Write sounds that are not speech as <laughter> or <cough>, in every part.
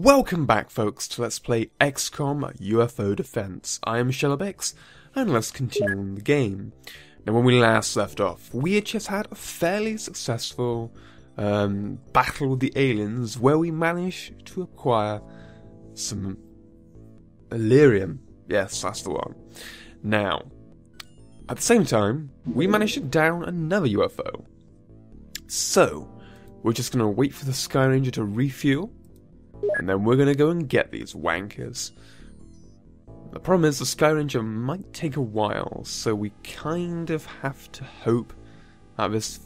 Welcome back, folks, to Let's Play XCOM UFO Defense. I am Shellibix, and let's continue on the game. Now, when we last left off, we had just had a fairly successful um, battle with the aliens where we managed to acquire some Elerium. Yes, that's the one. Now, at the same time, we managed to down another UFO. So, we're just going to wait for the Skyranger to refuel and then we're gonna go and get these wankers. The problem is the Skyranger might take a while, so we kind of have to hope that this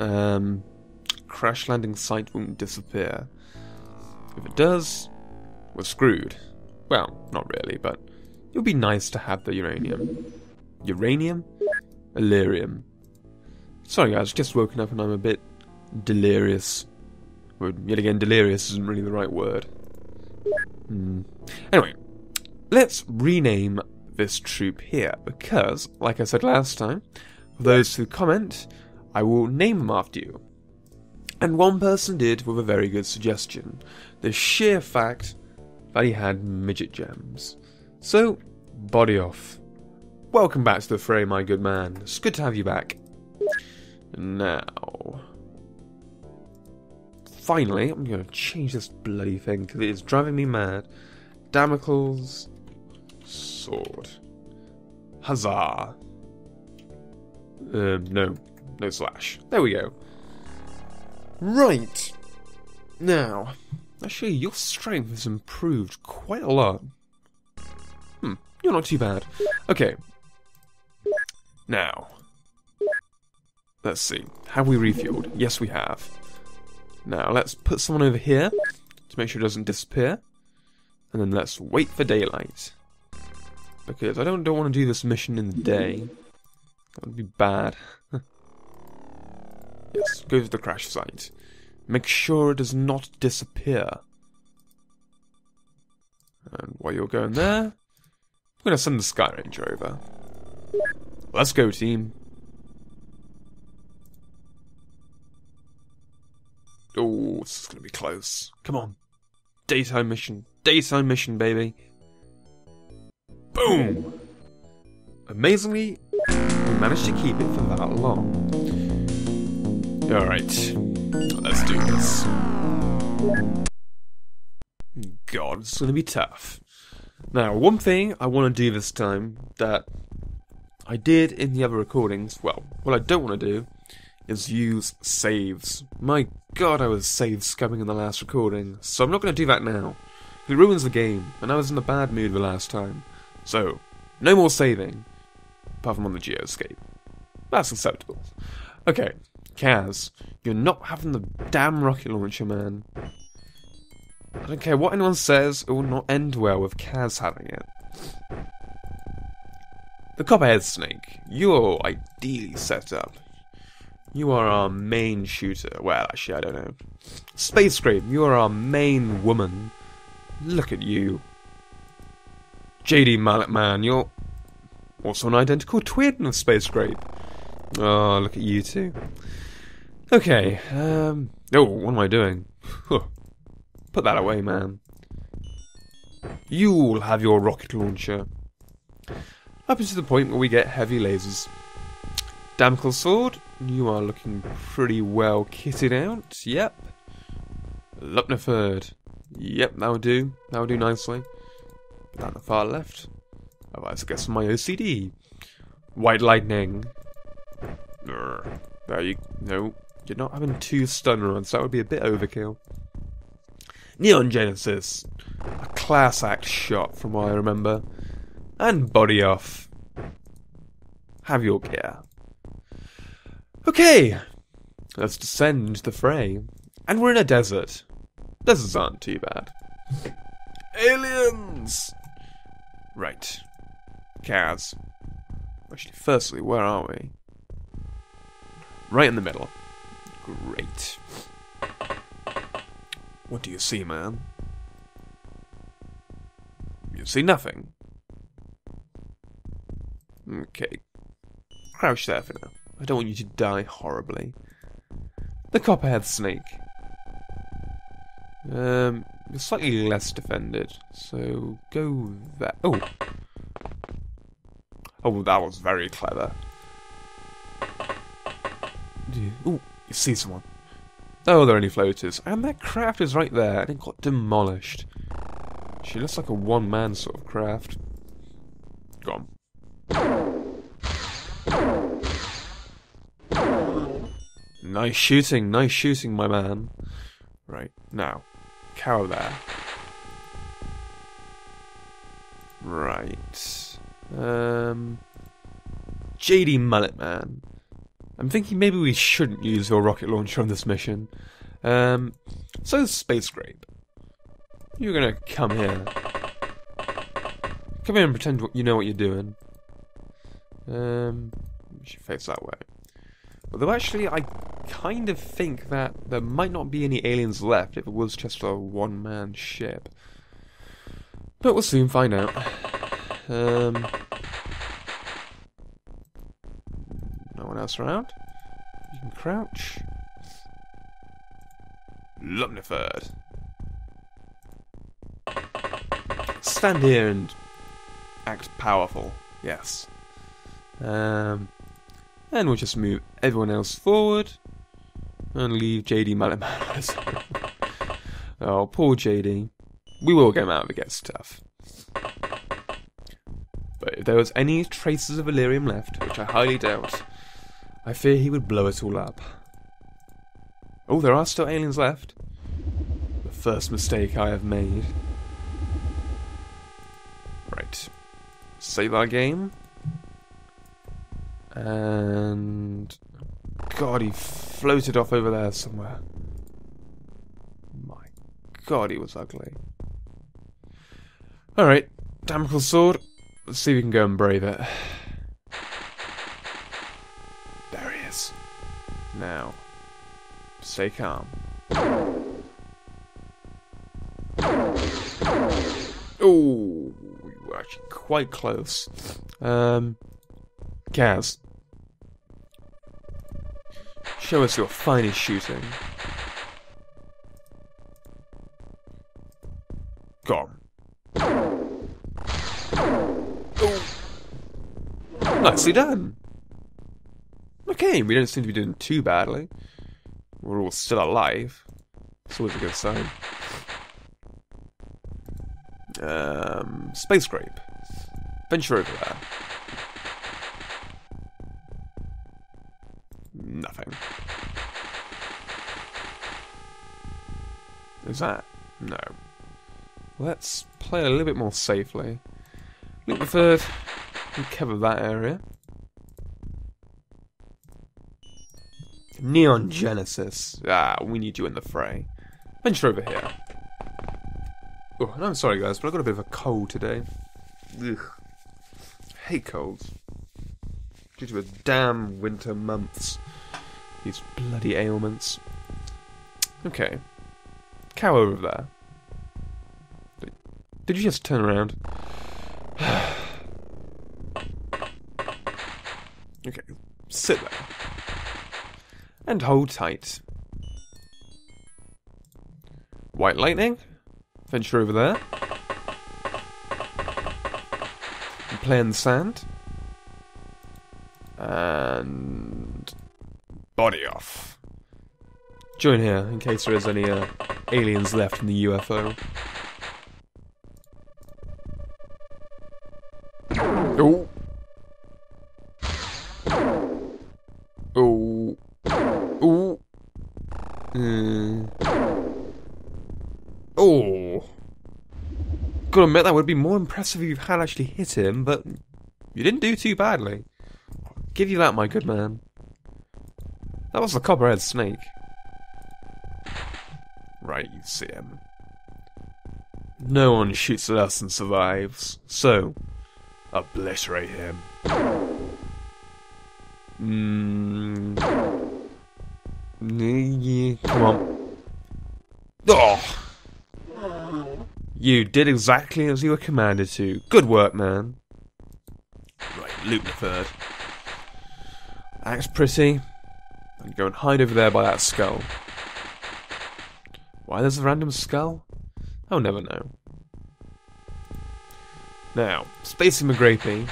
um, crash landing site won't disappear. If it does, we're screwed. Well, not really, but it would be nice to have the uranium. Uranium? Elerium. Sorry guys, just woken up and I'm a bit delirious. Yet again, delirious isn't really the right word. Hmm. Anyway, let's rename this troop here, because, like I said last time, for those who comment, I will name them after you. And one person did with a very good suggestion the sheer fact that he had midget gems. So, body off. Welcome back to the fray, my good man. It's good to have you back. Now, finally, I'm going to change this bloody thing because it is driving me mad. Damocles sword. Huzzah. Um, no, no slash. There we go. Right. Now, actually, your strength has improved quite a lot. Hmm, you're not too bad. Okay. Now, let's see. Have we refueled? Yes, we have. Now, let's put someone over here to make sure it doesn't disappear. And then let's wait for daylight. Because I don't, don't want to do this mission in the day. That would be bad. <laughs> yes, go to the crash site. Make sure it does not disappear. And while you're going there, I'm going to send the Skyranger over. Let's go, team. Oh, this is going to be close. Come on. Daytime mission. Daytime mission, baby. Boom! Amazingly, we managed to keep it for that long. Alright. Let's do this. God, it's going to be tough. Now, one thing I want to do this time that I did in the other recordings, well, what I don't want to do is use saves. My god, I was save scumming in the last recording, so I'm not going to do that now. It ruins the game, and I was in a bad mood the last time. So, no more saving, apart from on the geoscape. That's acceptable. Okay, Kaz, you're not having the damn rocket launcher, man. I don't care what anyone says, it will not end well with Kaz having it. The Copperhead Snake, you're ideally set up. You are our main shooter. Well, actually, I don't know. Space Grape, you are our main woman. Look at you. JD Mullet Man, you're also an identical twin of Space Grape. Oh, look at you two. Okay, um... Oh, what am I doing? Put that away, man. You'll have your rocket launcher. Up to the point where we get heavy lasers. Damocles sword, you are looking pretty well kitted out. Yep. Lupnaford. Yep, that'll do. That'll do nicely. Down the far left. Otherwise, I guess my OCD. White lightning. There you no. You're not having two stun runs. That would be a bit overkill. Neon Genesis. A class act shot, from what I remember. And body off. Have your care. Okay, let's descend the fray. And we're in a desert. Deserts aren't too bad. Aliens! Right. Kaz. Actually, firstly, where are we? Right in the middle. Great. What do you see, man? You see nothing. Okay. Crouch there for now. I don't want you to die horribly. The copperhead snake. Um, slightly less defended, so go there. Oh! Oh, that was very clever. Oh, you see someone. Oh, they're only floaters. And that craft is right there, and it got demolished. She looks like a one-man sort of craft. Gone. Nice shooting, nice shooting, my man. Right, now, cow there. Right. Um, JD Mullet Man. I'm thinking maybe we shouldn't use your rocket launcher on this mission. Um, so Space Grape. You're gonna come here. Come here and pretend you know what you're doing. Um, you should face that way. Although actually, I kind of think that there might not be any aliens left if it was just a one-man ship. But we'll soon find out. Um, no one else around. You can crouch. Lumniford. Stand here and act powerful. Yes. Um, and we'll just move everyone else forward and leave JD Mulletman <laughs> oh, poor JD. We will get him out if it gets tough. But if there was any traces of Elerium left, which I highly doubt, I fear he would blow it all up. Oh, there are still aliens left. The first mistake I have made. Right. Save our game. And... God, he floated off over there somewhere. My God, he was ugly. Alright, Damocles Sword. Let's see if we can go and brave it. There he is. Now, stay calm. Oh, we were actually quite close. Um, Kaz, show us your finest shooting. Gone. Nicely done. Okay, we don't seem to be doing too badly. We're all still alive. It's always a good sign. Um, Space Grape. Venture over there. Nothing. Is that? No. Let's play a little bit more safely. Look the third. We cover that area. Neon Genesis. Ah, we need you in the fray. Venture over here. Oh, and I'm sorry guys, but I've got a bit of a cold today. Ugh. Hate colds. Due to the damn winter months. These bloody ailments. Okay. Cow over there. Did you just turn around? <sighs> okay, sit there. And hold tight. White lightning. Venture over there. And play in the sand. And... Body off. Join here, in case there is any uh, aliens left in the UFO. Oh. Oh. Oh. Uh. Oh. Gotta admit, that would be more impressive if you had actually hit him, but you didn't do too badly. I'll give you that, my good man. That was the copperhead snake. Right, you see him. No one shoots at us and survives, so obliterate him. Mm. Come on. Oh! You did exactly as you were commanded to. Good work, man. Right, loot the third. Acts pretty. And go and hide over there by that skull. Why there's a random skull? I'll never know. Now, Spacey McGrapey.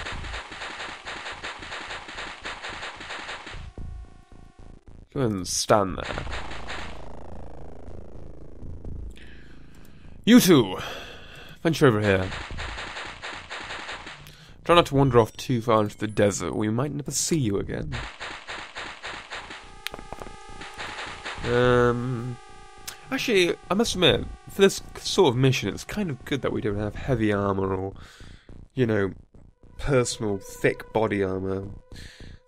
Go and stand there. You two! Venture over here. Try not to wander off too far into the desert, we might never see you again. Um, actually, I must admit, for this sort of mission, it's kind of good that we don't have heavy armor or, you know, personal thick body armor.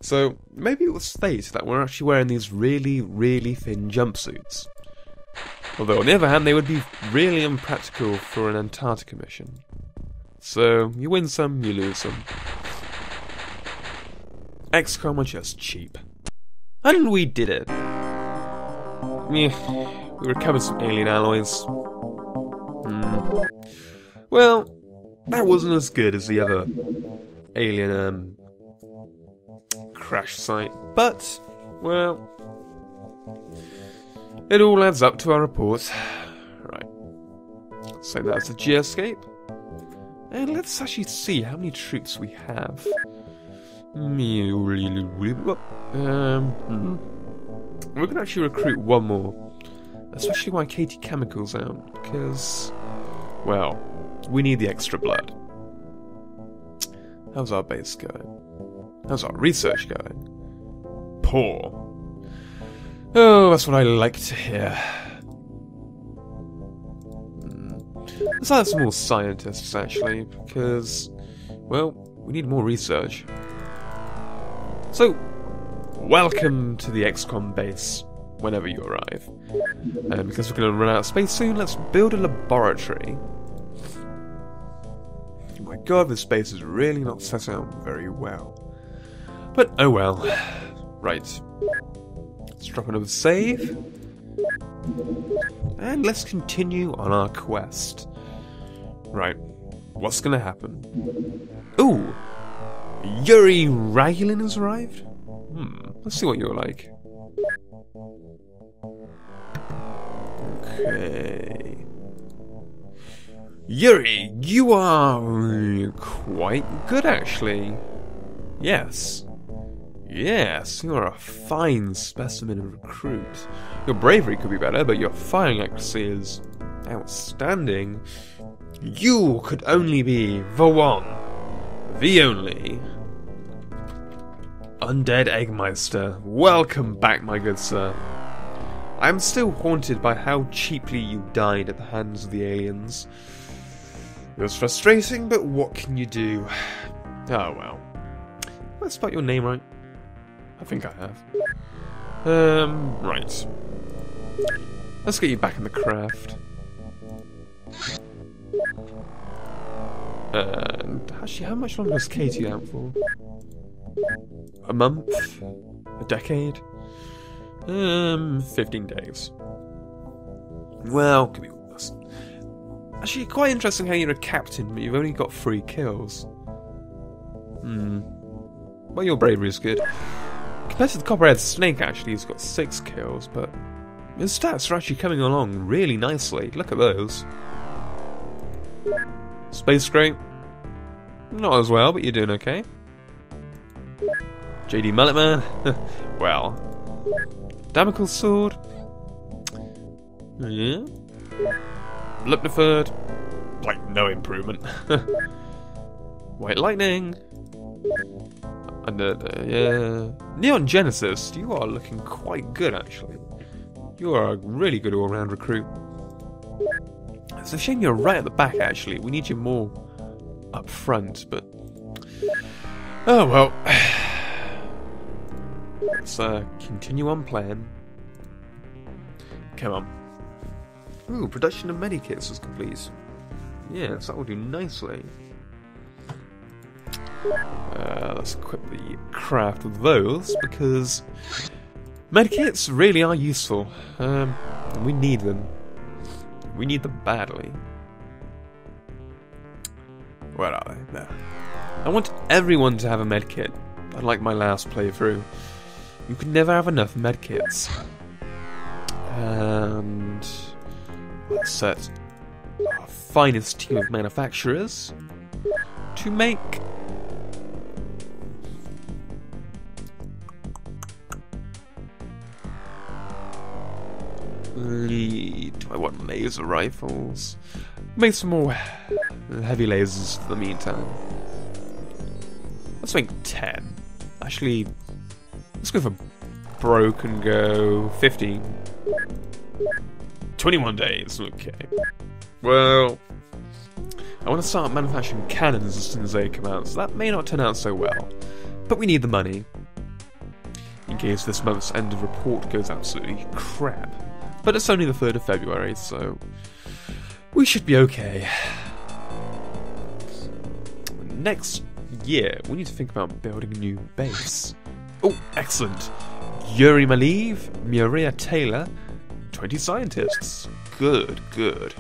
So maybe it will state that we're actually wearing these really, really thin jumpsuits. Although, on the other hand, they would be really impractical for an Antarctica mission. So, you win some, you lose some. XCOM are just cheap. And we did it. We recovered some alien alloys. Hmm. Well, that wasn't as good as the other alien um, crash site, but, well, it all adds up to our report. <sighs> Right. So that's the geoscape. And let's actually see how many troops we have. Um, We're going to actually recruit one more. Especially while Katie Chemical's out. Because, well, we need the extra blood. How's our base going? How's our research going? Poor. Oh, that's what I like to hear. Hmm. Let's add some more scientists, actually, because, well, we need more research. So, welcome to the XCOM base, whenever you arrive. And because we're going to run out of space soon, let's build a laboratory. Oh my god, this space is really not set out very well. But oh well. Right. Let's drop another save. And let's continue on our quest. Right. What's gonna happen? Ooh! Yuri Ragulin has arrived? Hmm. Let's see what you're like. Okay. Yuri, you are quite good actually. Yes. Yes, you're a fine specimen of recruit. Your bravery could be better, but your firing accuracy is outstanding. You could only be the one, the only. Undead Eggmeister, welcome back, my good sir. I am still haunted by how cheaply you died at the hands of the aliens. It was frustrating, but what can you do? <sighs> Oh well. I spell your name right? I think I have. Um, right. Let's get you back in the craft. And actually, how much longer is Katie out for? A month? A decade? Um, 15 days. Well, could be worse. Actually, quite interesting how you're a captain, but you've only got three kills. Hmm. Well, your bravery is good. Compared to the Copperhead Snake, actually, he's got six kills, but his stats are actually coming along really nicely. Look at those. Space Grape. Not as well, but you're doing okay. JD Mulletman. <laughs> well. Damocles Sword. Yeah. Lupniford. Like, no improvement. <laughs> White Lightning. And uh, yeah, Neon Genesis, you are looking quite good actually. You are a really good all-round recruit. It's a shame you're right at the back actually. We need you more up front, but oh well. <sighs> Let's uh, continue on plan. Come on. Ooh, production of medikits is complete. Yes, that will do nicely. Uh, let's equip the craft with those, because medkits really are useful. Um, we need them. We need them badly. Where are they? There. I want everyone to have a medkit, unlike my last playthrough. You can never have enough medkits. And let's set our finest team of manufacturers to make do I want laser rifles? Make some more heavy lasers for the meantime. Let's make 10. Actually, let's go for broke and go 15. 21 days, okay. Well, I want to start manufacturing cannons as soon as they come out, so that may not turn out so well. But we need the money. In case this month's end of report goes absolutely crap. But it's only the 3rd of February, so we should be okay. Next year, we need to think about building a new base. Oh, excellent. Yuri Maliv, Maria Taylor, 20 scientists. Good, good.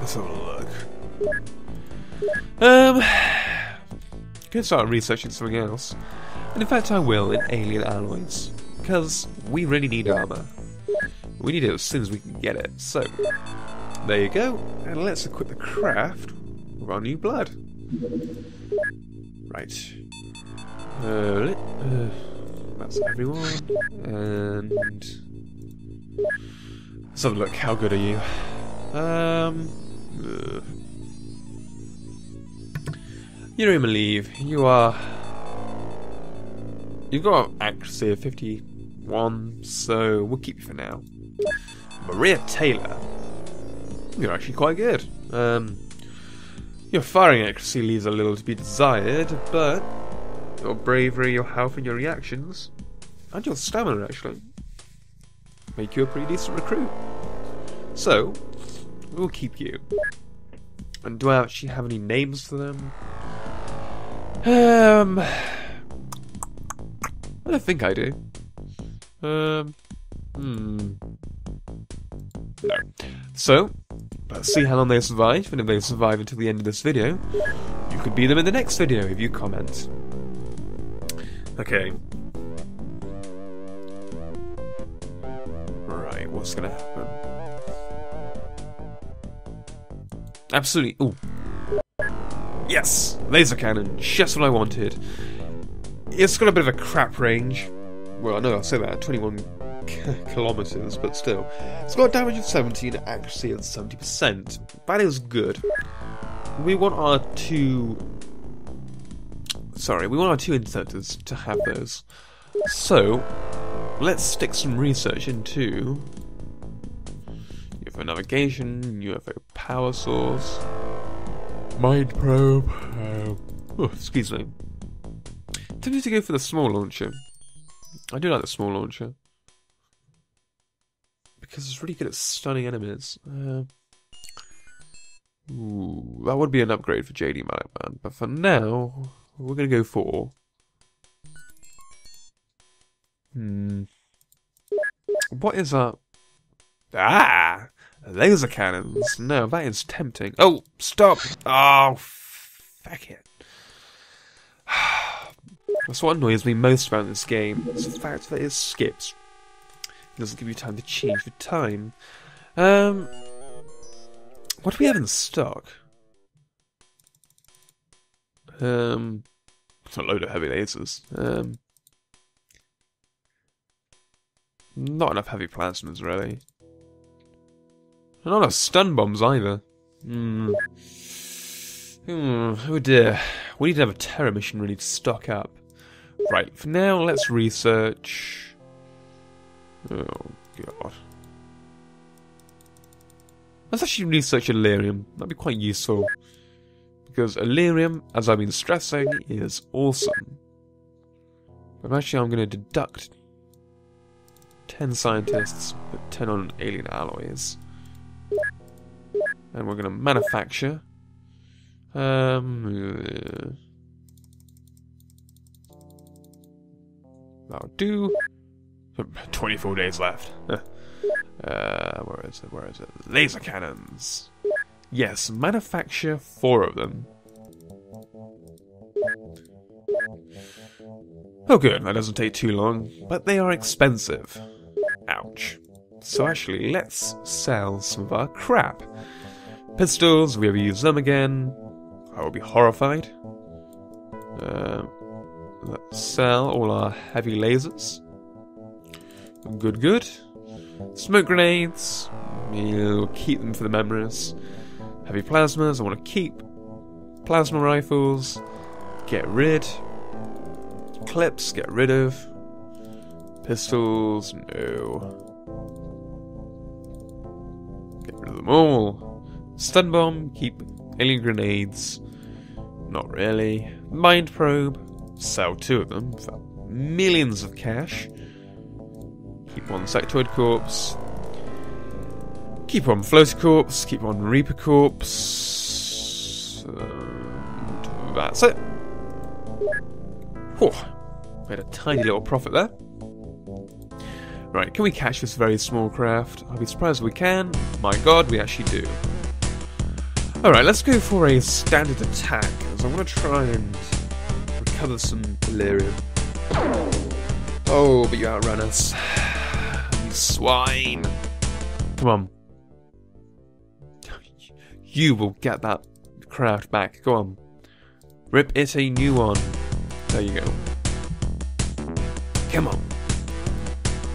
Let's have a look. Um, gonna start researching something else. And in fact I will in alien alloys. Because we really need armor. We need it as soon as we can get it. So, there you go. And let's equip the craft with our new blood. Right. Uh, uh, that's everyone. And... Let's have a look. How good are you? Um... Uh, you don't even leave. You are... You've got accuracy of 51, so we'll keep you for now. Maria Taylor. You're actually quite good. Um, your firing accuracy leaves a little to be desired, but your bravery, your health, and your reactions, and your stamina actually, make you a pretty decent recruit. So, we'll keep you. And do I actually have any names for them? Um, I don't think I do. Um, hmm. No. So, let's see how long they survive, and if they survive until the end of this video, you could be them in the next video if you comment. Okay. Right, what's gonna happen? Absolutely. Ooh. Yes! Laser cannon, just what I wanted. It's got a bit of a crap range. Well, I know I'll say that, 21 kilometers, but still. It's got a damage of 70 and accuracy of 70%. That is good. We want our two... Sorry, we want our two interceptors to have those. So, let's stick some research into UFO navigation, UFO power source, mind probe. Uh, oh, excuse me. Tempted to go for the small launcher. I do like the small launcher because it's really good at stunning enemies. Uh, ooh, that would be an upgrade for JD Man, but for now, we're gonna go for. Hmm. What is that? Ah! Laser cannons. No, that is tempting. Oh, stop! Oh, fuck it. <sighs> That's what annoys me most about this game. It's the fact that it skips it doesn't give you time to change the time. Um, what do we have in stock? Um, it's a load of heavy lasers. Um, not enough heavy plasmas, really. Not enough stun bombs either. Hmm. Hmm. Oh dear. We need to have a terror mission really to stock up. Right, for now, let's research. Oh, God. Let's actually research Elerium. That'd be quite useful. Because Elerium, as I've been stressing, is awesome. But actually, I'm going to deduct 10 scientists, put 10 on alien alloys. And we're going to manufacture. Um, that'll do. 24 days left. <laughs> uh, where is it? Where is it? Laser cannons. Yes, manufacture four of them. Oh good, that doesn't take too long, but they are expensive. Ouch. So actually, let's sell some of our crap. Pistols, we ever use them again, I will be horrified. Uh, let's sell all our heavy lasers. Good, good. Smoke grenades, we'll keep them for the memories. Heavy plasmas, I want to keep. Plasma rifles, get rid. Clips, get rid of. Pistols, no. Get rid of them all. Stun bomb, keep. Alien grenades, not really. Mind probe, sell two of them for millions of cash. Keep one sectoid corpse. Keep on floater corpse. Keep on reaper corpse. And that's it. Whew. Made a tiny little profit there. Right, can we catch this very small craft? I'll be surprised if we can. My god, we actually do. Alright, let's go for a standard attack, as I want to try and recover some delirium. Oh, but you outrun us. <sighs> You swine. Come on. You will get that craft back. Go on. Rip it a new one. There you go. Come on.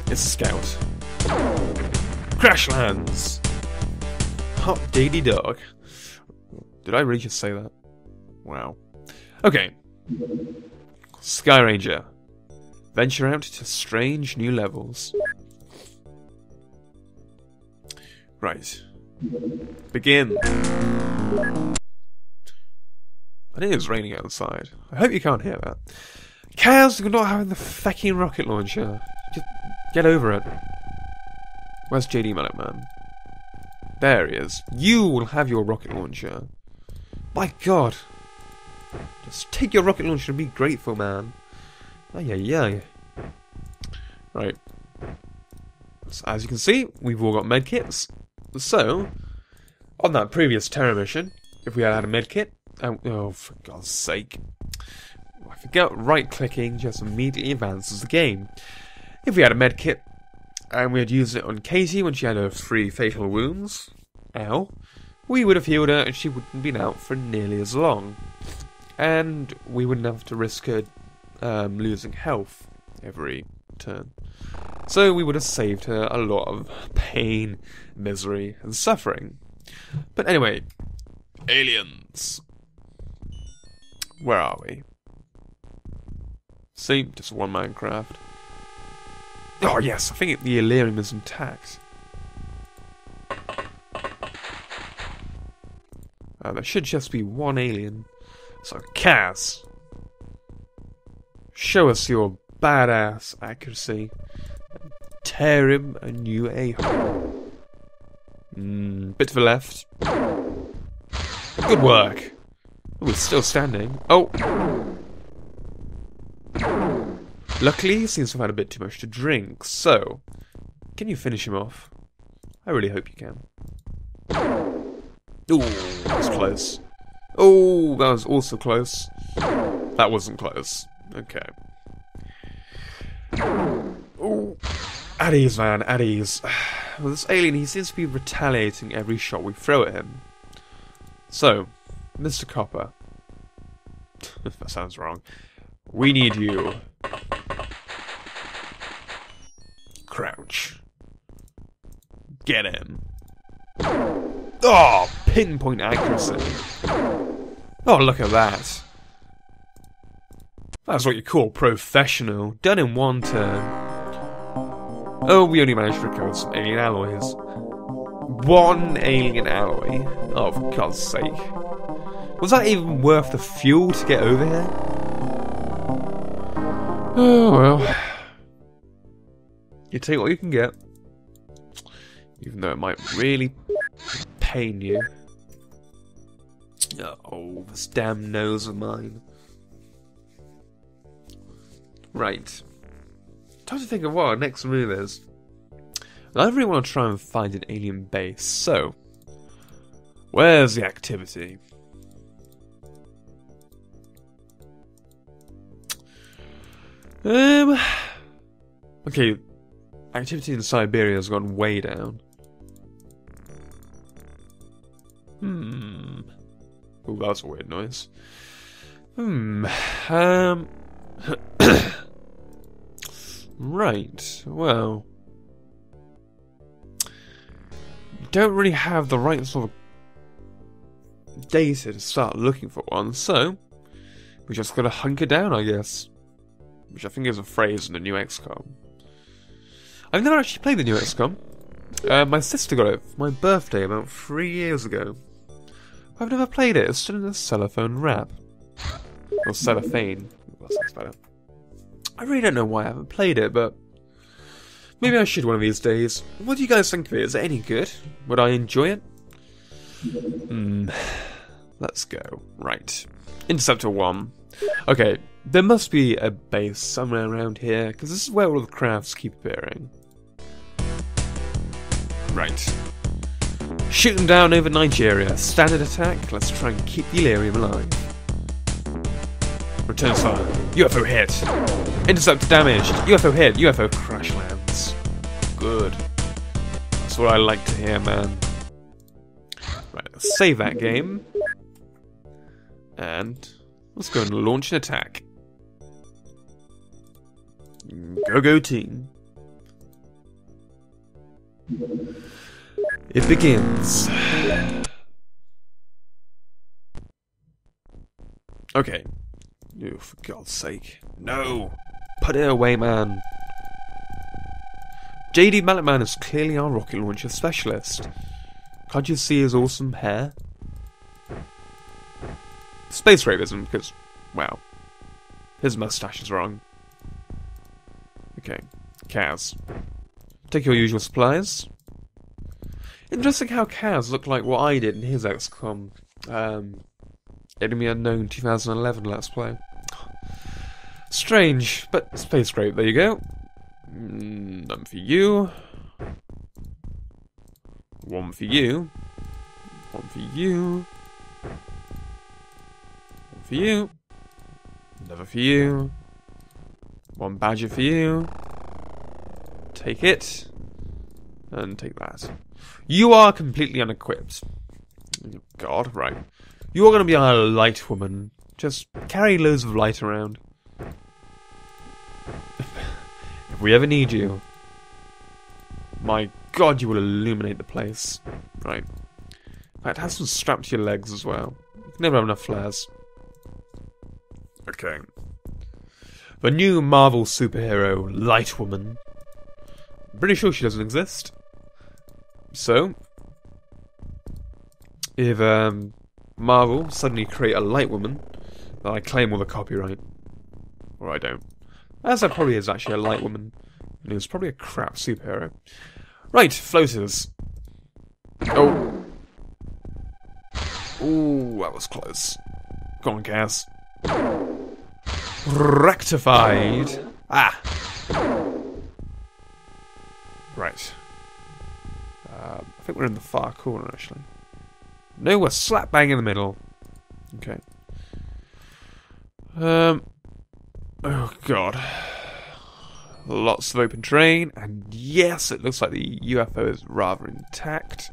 It's a scout. Crash lands. Hot diggity dog. Did I really just say that? Wow. Okay. Skyranger. Venture out to strange new levels. Right. Begin. I think it's raining outside. I hope you can't hear that. Kaz, you're not having the fucking rocket launcher. Just get over it. Where's JD Mullet Man? There he is. You will have your rocket launcher. My god. Just take your rocket launcher and be grateful, man. Ay, yeah, yeah. Right. So, as you can see, we've all got medkits. So, on that previous terror mission, if we had had a medkit, oh, oh for God's sake. I forget right-clicking just immediately advances the game. If we had a medkit, and we had used it on Katie when she had her three fatal wounds, ow, we would have healed her and she wouldn't have been out for nearly as long. And we wouldn't have to risk her um, losing health every turn. So we would have saved her a lot of pain, misery, and suffering. But anyway, aliens. Where are we? See, just one Minecraft. Oh yes, I think the Elerium is intact. Uh, there should just be one alien. So, Kaz, show us your badass accuracy. Tear him a new a-hole. Mm, bit to the left. Good work. He's still standing. Oh! Luckily, he seems to have had a bit too much to drink, so... Can you finish him off? I really hope you can. Ooh, that was close. Oh, that was also close. That wasn't close. Okay. Ooh. At ease, man, at ease. <sighs> Well, this alien, he seems to be retaliating every shot we throw at him. So, Mr. Copper. <laughs> that sounds wrong. We need you. Crouch. Get him. Oh, pinpoint accuracy. Oh, look at that. That's what you call professional. Done in one turn. Oh, we only managed to recover some alien alloys. One alien alloy? Oh, for God's sake. Was that even worth the fuel to get over here? Oh, well. You take what you can get. Even though it might really pain you. Oh, this damn nose of mine. Right. Time to think of what our next move is. I really want to try and find an alien base, so... Where's the activity? Um... Okay, activity in Siberia has gone way down. Hmm. Ooh, that's a weird noise. Hmm. Um. Right. Well. Don't really have the right sort of data to start looking for one, so we just gotta hunker down, I guess. Which I think is a phrase in the new XCOM. I've never actually played the new XCOM. Uh, my sister got it for my birthday about three years ago. I've never played it. It's still in a cellophane wrap. Or cellophane. That's better. I really don't know why I haven't played it, but maybe I should one of these days. What do you guys think of it? Is it any good? Would I enjoy it? Hmm. Let's go. Right. Interceptor 1. Okay, there must be a base somewhere around here, because this is where all the crafts keep appearing. Right. Shoot them down over Nigeria. Standard attack. Let's try and keep the Elerium alive. Return fire. UFO hit. Interceptor damaged. UFO hit. UFO crash lands. Good. That's what I like to hear, man. Right, let's save that game. And let's go and launch an attack. Go go team. It begins. <sighs> Okay. Oh, for God's sake. No! Put it away, man. JD Mulletman is clearly our rocket launcher specialist. Can't you see his awesome hair? Space Ravism, because, wow. His mustache is wrong. Okay. Kaz. Take your usual supplies. Interesting how Kaz looked like what I did in his XCOM um, Enemy Unknown 2011 Let's Play. Strange, but Space Grape. There you go. Mm, none for you. One for you. One for you. One for you. Another for you. One badger for you. Take it. And take that. You are completely unequipped. God, right. You're going to be a light woman. Just carry loads of light around. <laughs> if we ever need you. My god, you will illuminate the place. Right. In fact, have some strapped to your legs as well. You can never have enough flares. Okay. The new Marvel superhero, Light Woman. I'm pretty sure she doesn't exist. So, if um, Marvel suddenly create a Light Woman, then I claim all the copyright. Or I don't. As there probably is actually a Light Woman. Was probably a crap superhero. Right, floaters. Oh. Ooh, that was close. Go on, Kaz. Rectified. Ah. Right. Uh, I think we're in the far corner, actually. No, we're slap bang in the middle. Okay. Um. Oh, God. Lots of open terrain, and yes, it looks like the UFO is rather intact.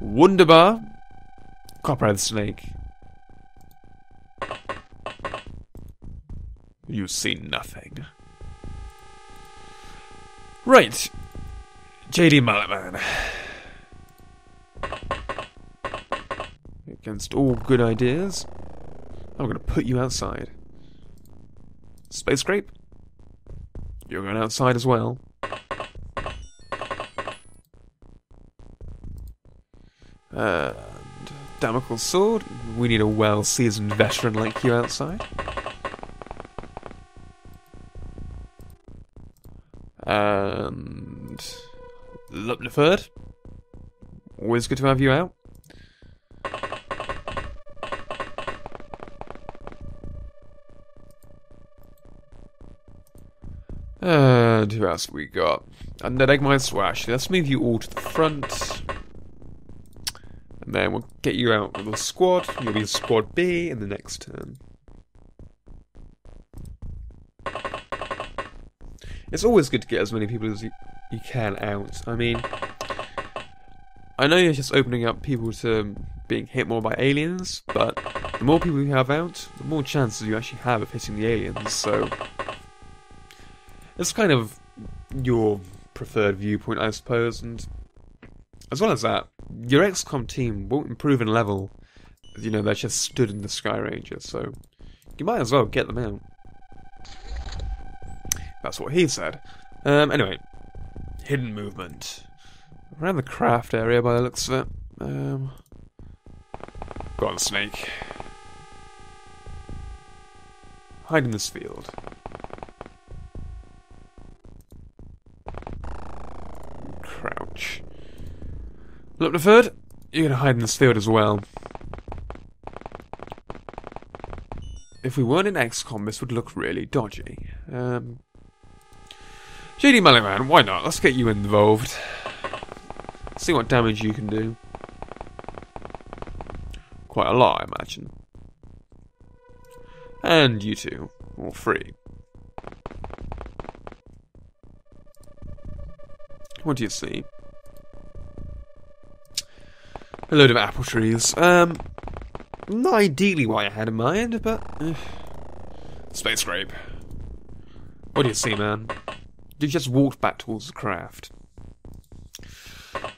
Wunderbar. Copperhead snake. You see nothing. Right. JD Mulletman. Against all good ideas, I'm going to put you outside. Space Grape? You're going outside as well. And Damocles Sword, we need a well-seasoned veteran like you outside. And Lupneford, always good to have you out. Else we got? Eggmeister. Actually, let's move you all to the front. And then we'll get you out with a squad. You'll be squad B in the next turn. It's always good to get as many people as you, you can out. I mean, I know you're just opening up people to being hit more by aliens, but the more people you have out, the more chances you actually have of hitting the aliens, so... It's kind of your preferred viewpoint, I suppose, and as well as that, your XCOM team won't improve in level, you know, they're just stood in the Skyranger, so you might as well get them out. That's what he said. Um, anyway, hidden movement. Around the craft area by the looks of it. Um, go on, Snake. Hide in this field. Crouch. Look, the third, you're gonna hide in this field as well. If we weren't in XCOM, this would look really dodgy. Um, JD Mullet Man, why not? Let's get you involved. See what damage you can do. Quite a lot, I imagine. And you two, all three. What do you see? A load of apple trees. Um, not ideally what I had in mind, but... Uh, space grape. What do you see, man? You just walked back towards the craft.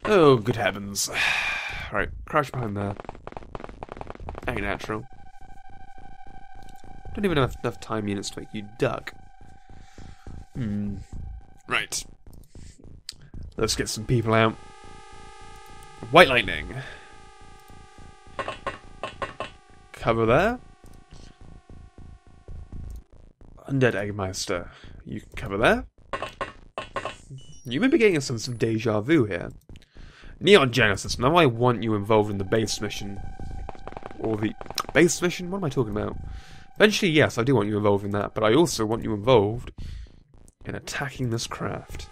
Oh, good heavens. <sighs> right, crouch behind there. Ain't natural. Don't even have enough time units to make you duck. Hmm. Right. Let's get some people out. White lightning. Cover there. Undead Eggmeister. You can cover there. You may be getting some, some deja vu here. Neon Genesis, now I want you involved in the base mission. Or the... Base mission? What am I talking about? Eventually, yes, I do want you involved in that, but I also want you involved in attacking this craft.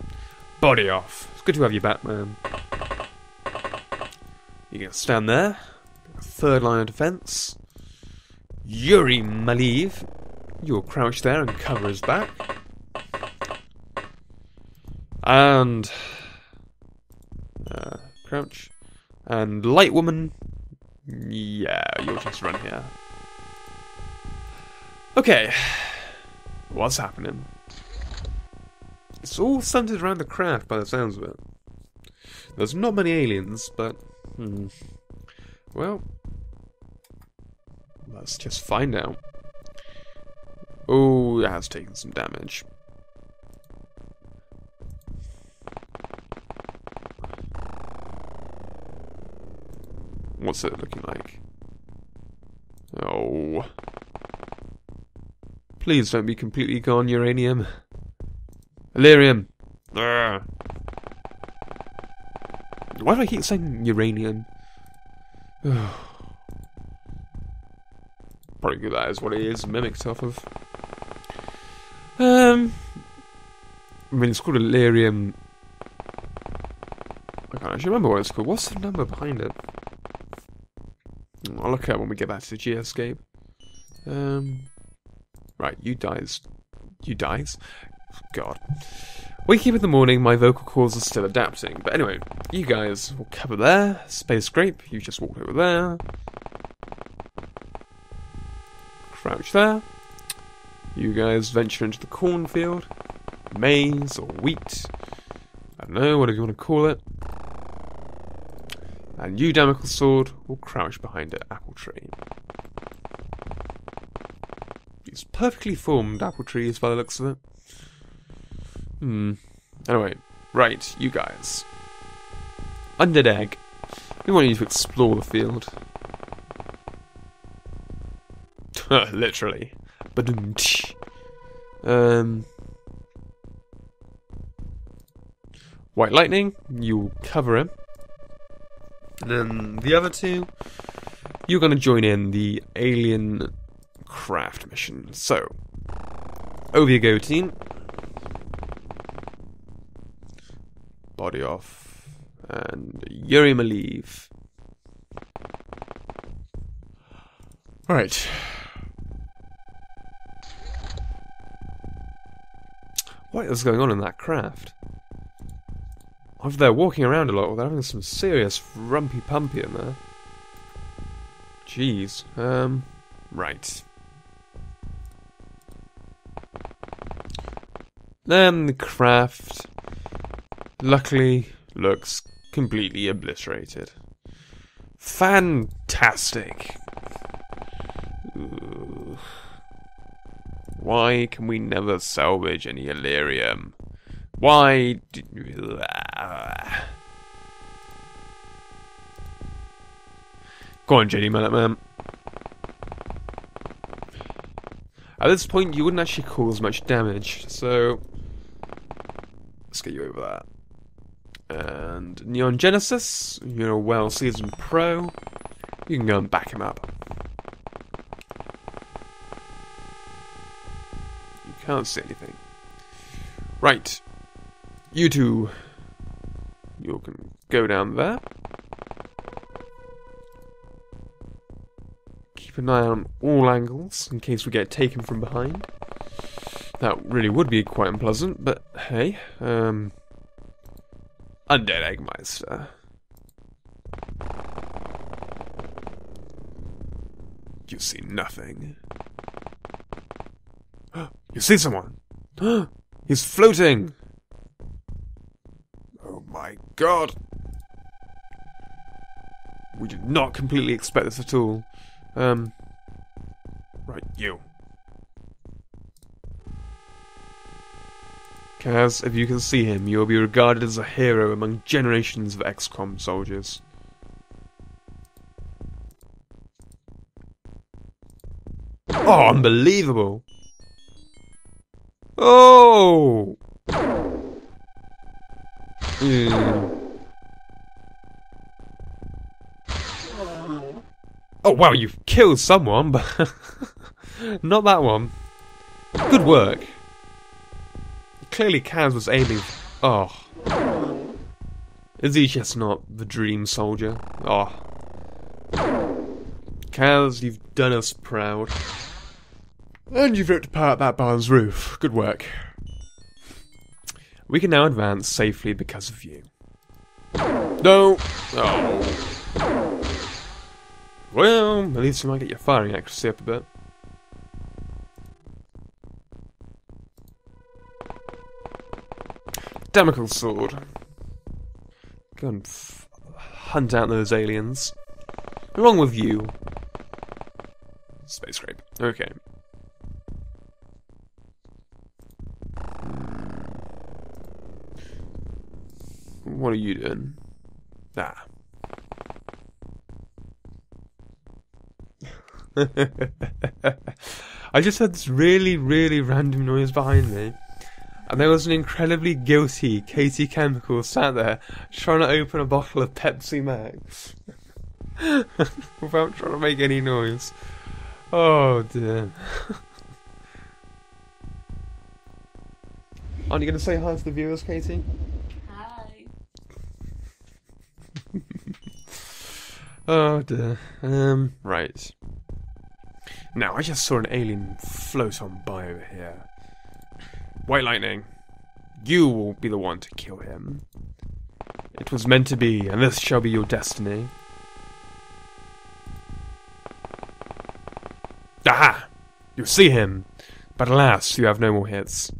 Body off. It's good to have you back, man. You can stand there. Third line of defense. Yuri Maliv. You'll crouch there and cover his back. And... Uh, crouch. And Light Woman. Yeah, you'll just run here. Okay. What's happening? It's all centered around the craft by the sounds of it. There's not many aliens, but... Hmm. Well... Let's just find out. Oh, it has taken some damage. What's it looking like? Oh. Please don't be completely gone, uranium. Elerium! Why do I keep saying uranium? <sighs> Probably good that is what it is mimicked off of. Um, I mean, it's called Elerium. I can't actually remember what it's called. What's the number behind it? I'll look at when we get back to the geoscape. Um, right, you dies. You dies? God. Waking up in the morning, my vocal cords are still adapting. But anyway, you guys will cover there. Space Grape, you just walked over there. Crouch there. You guys venture into the cornfield. Maize or wheat. I don't know, whatever you want to call it. And you, Damocles Sword, will crouch behind an apple tree. These perfectly formed apple trees by the looks of it. Hmm. Anyway, right, you guys. Undead Egg. We want you to explore the field. <laughs> Literally. Um. White Lightning, you cover him. And then the other two, you're going to join in the alien craft mission. So, over you go, team. Body off. And Yuri Maliv. Right. What is going on in that craft? If they're walking around a lot, they're having some serious rumpy pumpy in there. Jeez. Um, Right. Then the craft, luckily, looks completely obliterated. Fantastic. Ooh. Why can we never salvage any Elerium? Why? Go on, JD Mullet Man. At this point, you wouldn't actually cause much damage, so let's get you over that. And Neon Genesis, you're a well-seasoned pro. You can go and back him up. You can't see anything. Right. You two. You can go down there. Keep an eye on all angles in case we get taken from behind. That really would be quite unpleasant, but hey, um... Undead Eggmeister. You see nothing. <gasps> you see someone! <gasps> He's floating! Oh my god! We did not completely expect this at all. Um. Right, you. Kaz, if you can see him, you will be regarded as a hero among generations of XCOM soldiers. Oh, unbelievable! Oh! Mm. Oh wow, you've killed someone, but <laughs> not that one. Good work. Clearly Kaz was aiming... Oh. Is he just not the dream soldier? Oh. Kaz, you've done us proud. And you've ripped apart that barn's roof. Good work. We can now advance safely because of you. No! Oh. Well, at least you might get your firing accuracy up a bit. Damocles sword. Go and hunt out those aliens. Wrong with you? Space scrape. Okay. What are you doing? Ah. <laughs> I just heard this really, really random noise behind me. And there was an incredibly guilty Katie Chemical sat there trying to open a bottle of Pepsi Max. <laughs> Without trying to make any noise. Oh dear. <laughs> Aren't you going to say hi to the viewers, Katie? Hi. <laughs> oh dear. Um, right. Now, I just saw an alien float on by over here. White Lightning, you will be the one to kill him. It was meant to be, and this shall be your destiny. Aha! You see him, but alas, you have no more hits.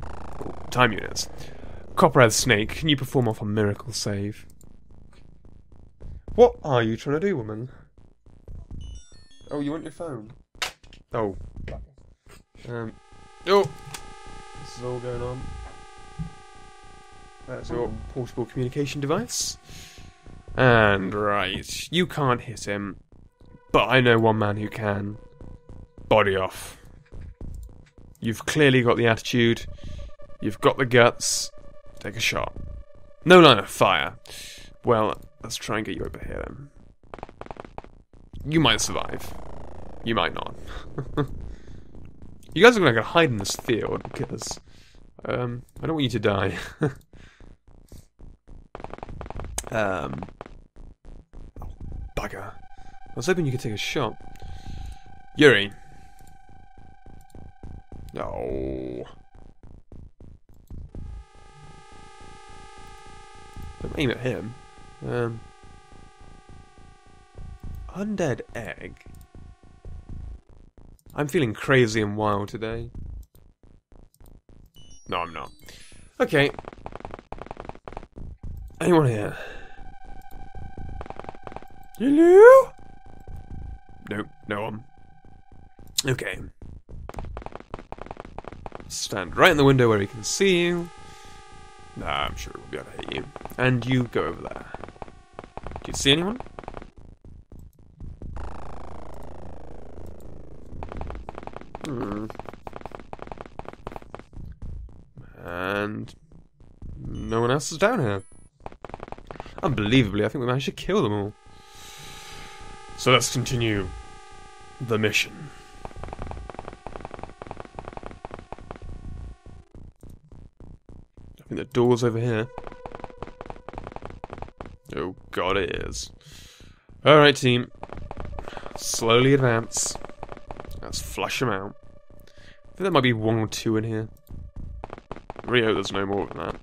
Time units. Copperhead Snake, can you perform off a miracle save? What are you trying to do, woman? Oh, you want your phone? Oh. Um. Oh! Is all going on. That's your portable communication device. And right, you can't hit him. But I know one man who can. Body off. You've clearly got the attitude. You've got the guts. Take a shot. No line of fire. Well, let's try and get you over here then. You might survive. You might not. <laughs> you guys are gonna hide in this field because um, I don't want you to die. <laughs> um, bugger. I was hoping you could take a shot. Yuri. No. Don't aim at him. Um, undead egg. I'm feeling crazy and wild today. No, I'm not. Okay. Anyone here? Hello? Nope, no one. Okay. Stand right in the window where he can see you. Nah, I'm sure we'll be able to hit you. And you go over there. Do you see anyone? Hmm. And no one else is down here. Unbelievably, I think we managed to kill them all. So let's continue the mission. I think the door's over here. Oh god, it is. Alright, team. Slowly advance. Let's flush them out. I think there might be one or two in here. Really hope there's no more than that.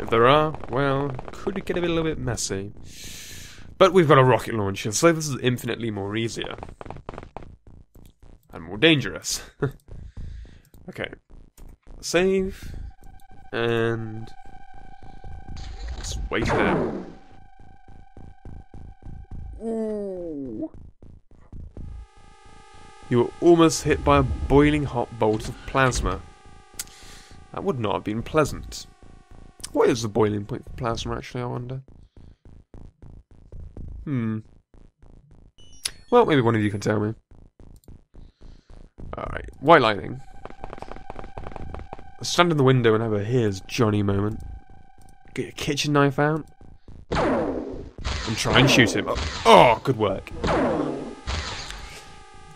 If there are, well, could get a little bit messy. But we've got a rocket launcher, so this is infinitely more easier. And more dangerous. <laughs> okay. Save. And... Let's wait it. Ooh. You were almost hit by a boiling hot bolt of plasma. That would not have been pleasant. What is the boiling point for plasma, actually, I wonder? Hmm. Well, maybe one of you can tell me. Alright, white lightning. Stand in the window and have a here's Johnny moment. Get your kitchen knife out. And try and shoot him. Oh, good work.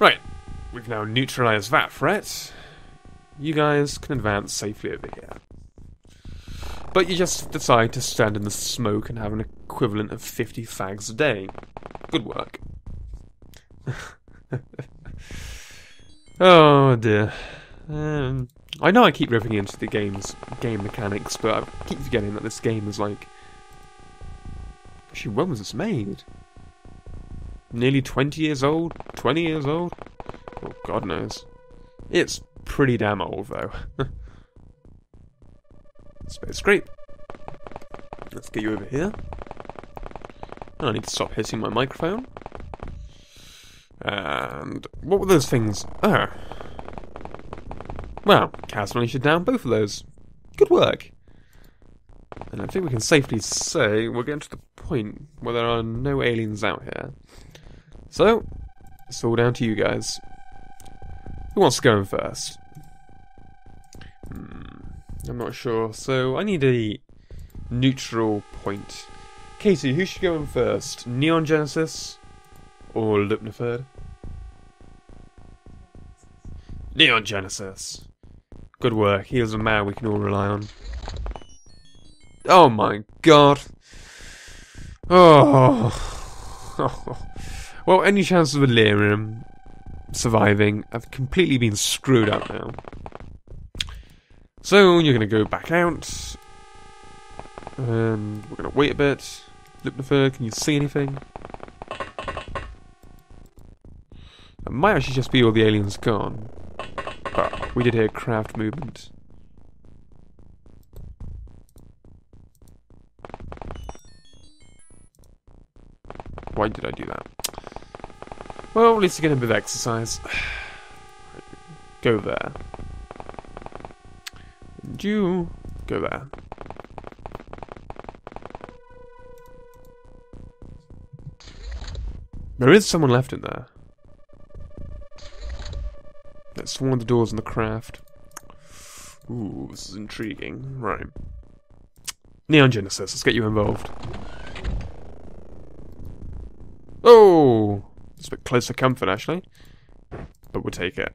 Right, we've now neutralised that threat. You guys can advance safely over here. But you just decide to stand in the smoke and have an equivalent of 50 fags a day. Good work. <laughs> oh dear. Um, I know I keep ripping into the game's game mechanics, but I keep forgetting that this game is like... Actually, when was this made? Nearly 20 years old? 20 years old? Oh, God knows. It's pretty damn old, though. <laughs> Space Grape. Let's get you over here. I need to stop hitting my microphone. And what were those things? Oh. Well, Kaz managed to down both of those. Good work. And I think we can safely say we're getting to the point where there are no aliens out here. So, it's all down to you guys. Who wants to go in first? Hmm, I'm not sure. So I need a neutral point. Katie, who should go in first? Neon Genesis or Lupniferd? Neon Genesis. Good work. He is a man we can all rely on. Oh my god. Oh. <laughs> Well, any chance of Elerium surviving I've completely been screwed up now. So you're going to go back out. And we're going to wait a bit. Lipnifer, can you see anything? It might actually just be all the aliens gone. But we did hear craft movement. Why did I do that? Well, at least you get a bit of exercise. <sighs> Go there. And you go there. There is someone left in there. That's one of the doors in the craft. Ooh, this is intriguing. Right. Neon Genesis, let's get you involved. It's a bit close for comfort, actually. But we'll take it.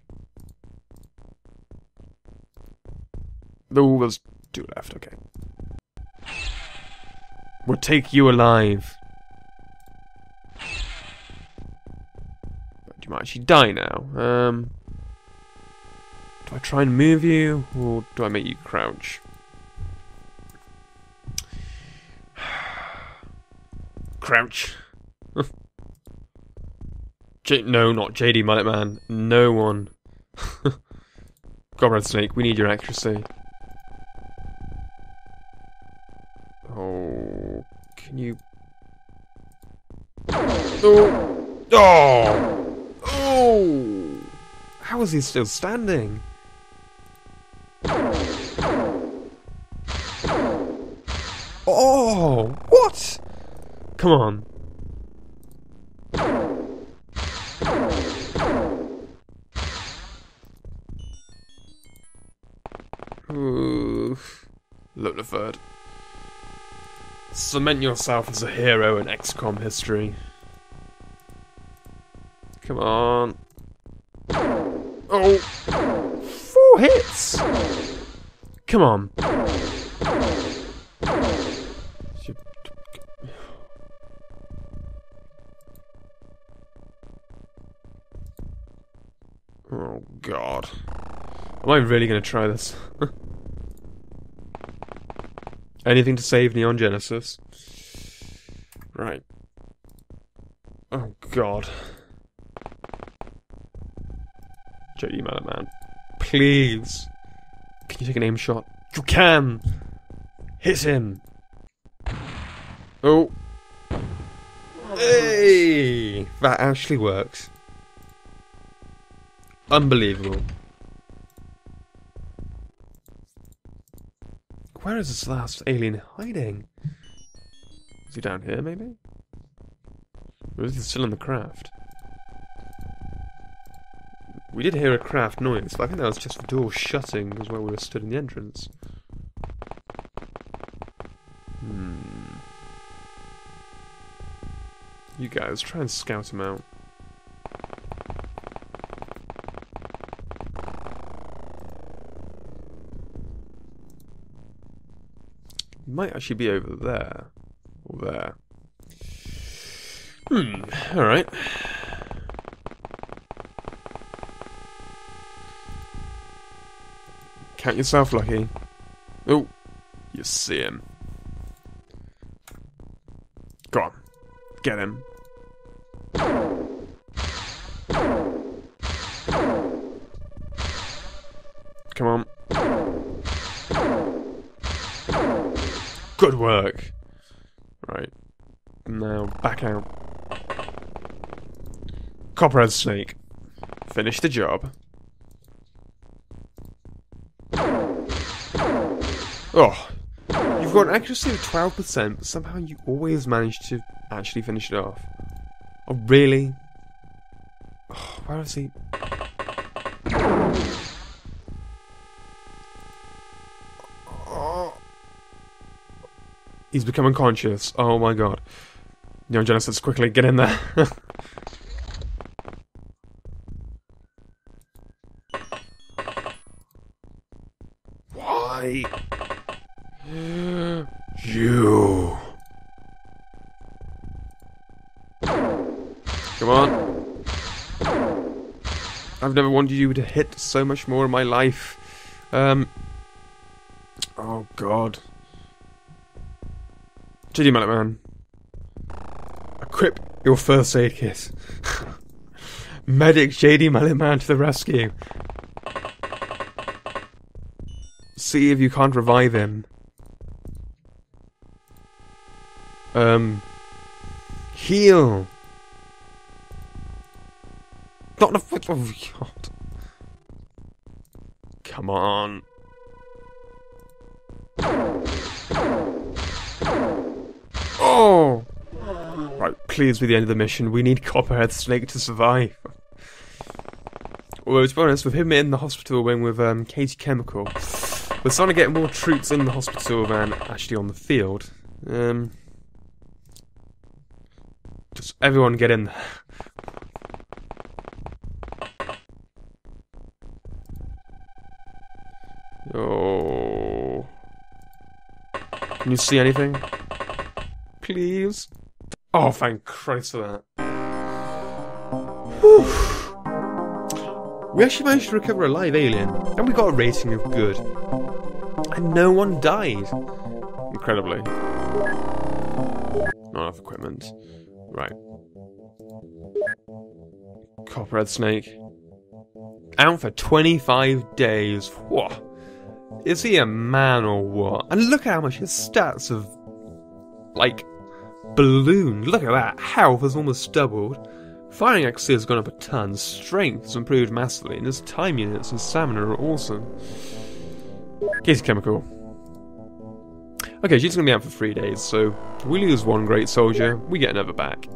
Oh, there's two left, okay. We'll take you alive. But you might actually die now. Um, do I try and move you, or do I make you crouch? <sighs> crouch. J no, not JD Mullet Man. No one. <laughs> Red Snake, we need your accuracy. Oh, can you... Oh! Oh! Oh! How is he still standing? Oh! What? Come on. The third. Cement yourself as a hero in XCOM history. Come on. Oh! Four hits! Come on. Oh god. Am I really gonna try this? <laughs> Anything to save Neon Genesis. Right. Oh god. Mullet Man. Please. Can you take an aim shot? You can! Hit him! Oh. Hey! That actually works. Unbelievable. Where is this last alien hiding? Is he down here, maybe? Or is he still in the craft? We did hear a craft noise, but I think that was just the door shutting as well we were stood in the entrance. Hmm. You guys, try and scout him out. Might actually be over there. Or there. Hmm, alright. Count yourself lucky. Oh, you see him. Go on. Get him. Copperhead Snake. Finish the job. Oh. You've got an accuracy of 12%, but somehow you always manage to actually finish it off. Oh, really? Oh, where is he? He's become unconscious. Oh my god. Neon Genesis, quickly, get in there. <laughs> Come on. I've never wanted you to hit so much more in my life. Um. Oh god. JD Mullet Man. Equip your first aid kit. <laughs> Medic JD Mullet Man to the rescue. See if you can't revive him. Um. Heal. Not. Oh, God. Come on. Oh! Right, please be the end of the mission. We need Copperhead Snake to survive. Although, to be honest, with him in the hospital wing with um, Katie Chemical, we're starting to get more troops in the hospital than actually on the field. Um, just everyone get in there. Oh. Can you see anything? please? Oh, thank Christ for that. We actually managed to recover a live alien, and we got a rating of good. And no one died. Incredibly. Not enough equipment. Right. Copperhead Snake. Out for 25 days. Whoa. Is he a man or what? And look at how much his stats have, like, ballooned. Look at that. Health has almost doubled. Firing accuracy has gone up a ton. Strength has improved massively. And his time units and stamina are awesome. Case chemical. Okay, she's to be out for three days, so we lose one great soldier, we get another back.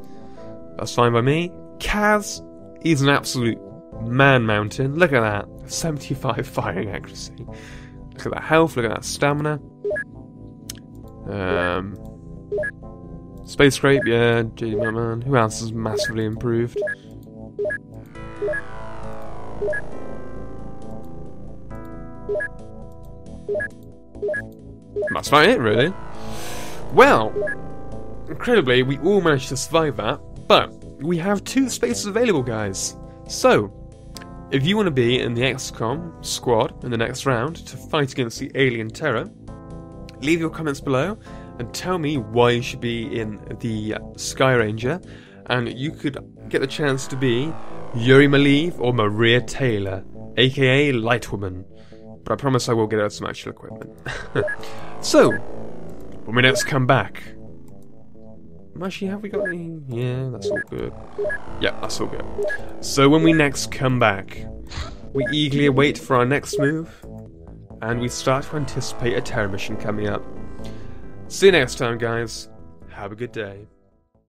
That's fine by me. Kaz is an absolute man mountain. Look at that. 75 <laughs> firing accuracy. Look at that health, look at that stamina. Um, Space Scrape, yeah, JD Man. Who else has massively improved? That's about it, really. Well, incredibly, we all managed to survive that, but we have two spaces available, guys. So, if you want to be in the XCOM squad in the next round to fight against the alien terror, leave your comments below and tell me why you should be in the Skyranger, and you could get the chance to be Yuri Maleev or Maria Taylor, aka Lightwoman. But I promise I will get out some actual equipment. <laughs> so, when we next come back, Actually, have we got any? Yeah, that's all good. Yeah, that's all good. So when we next come back, we eagerly await for our next move, and we start to anticipate a terror mission coming up. See you next time, guys. Have a good day.